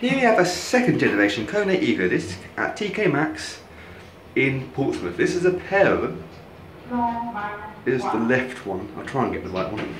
Here we have a second generation Kone EcoDisc at TK Maxx in Portsmouth. This is a pair of them. This is the left one. I'll try and get the right one.